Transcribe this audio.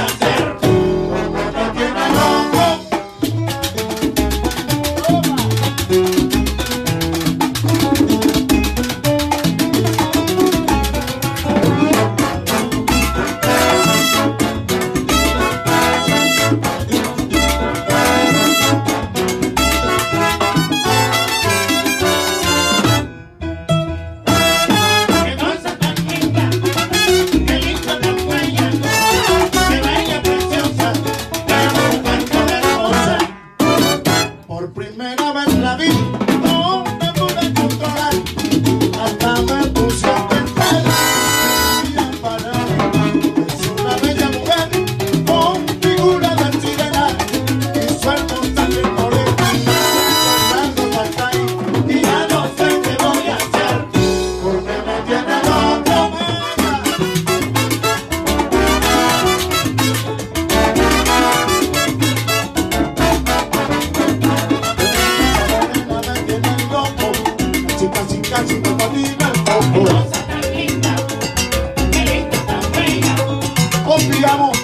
Cantante. be. Confiamos